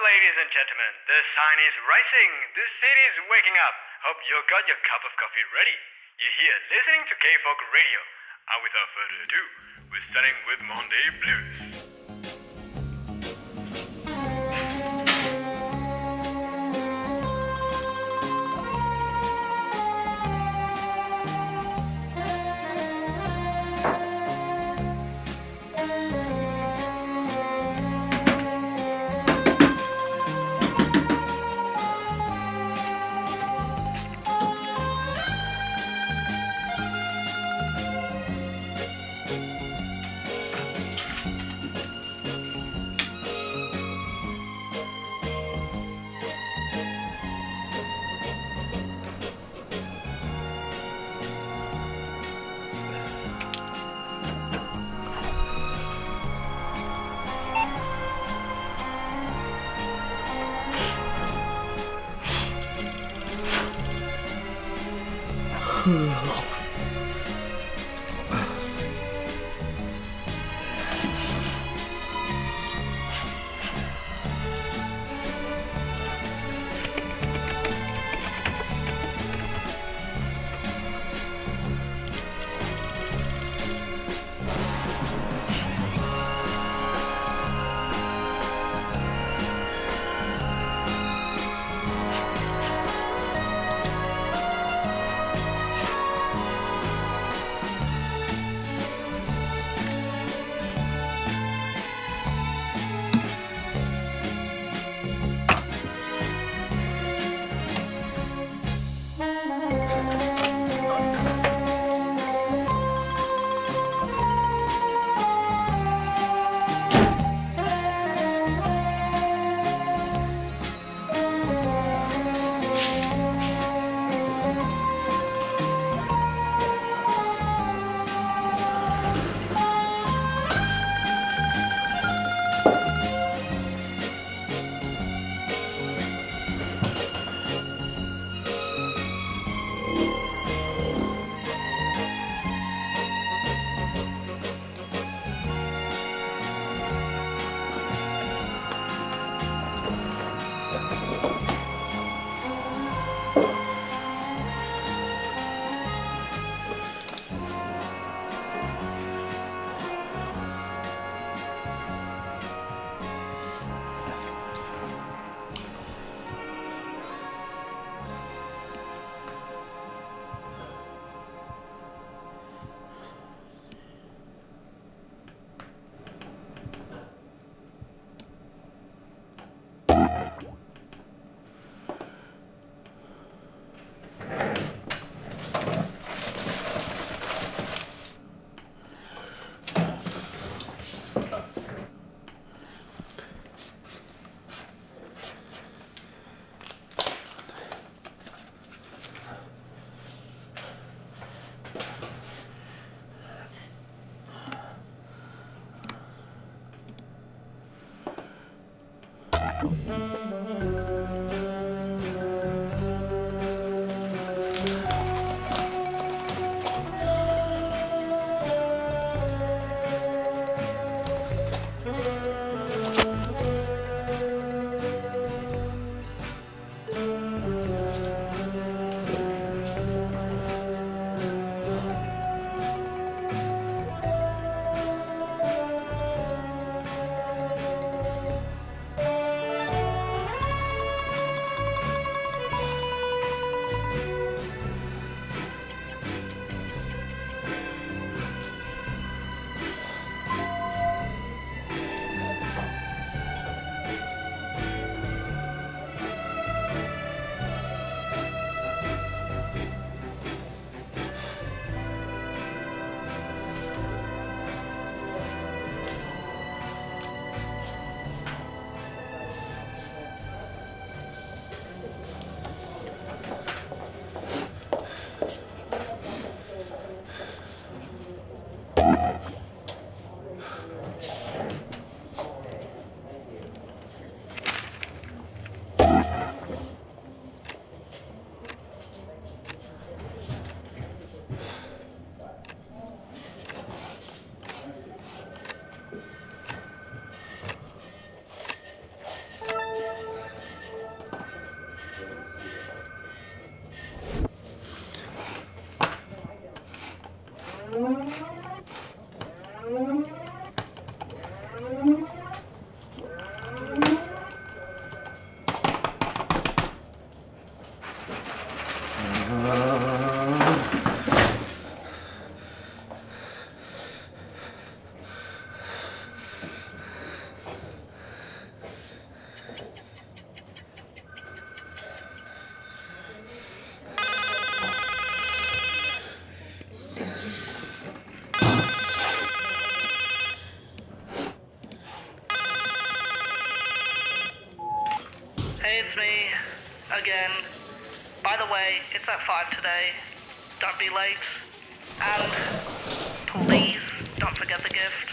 ladies and gentlemen. The sun is rising. The city is waking up. Hope you got your cup of coffee ready. You're here listening to K-Folk Radio. And without further ado, we're starting with Monday Blues. 很 好 Thank. It's me. Again. By the way, it's at 5 today. Don't be late. And please don't forget the gift.